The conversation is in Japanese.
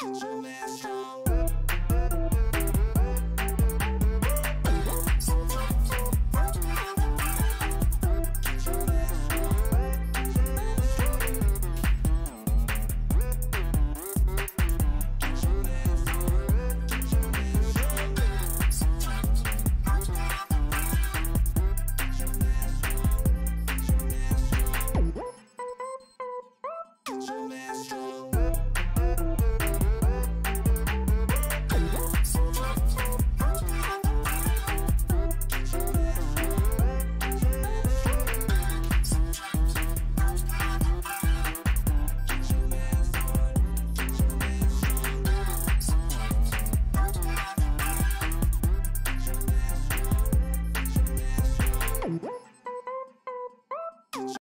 So man strong.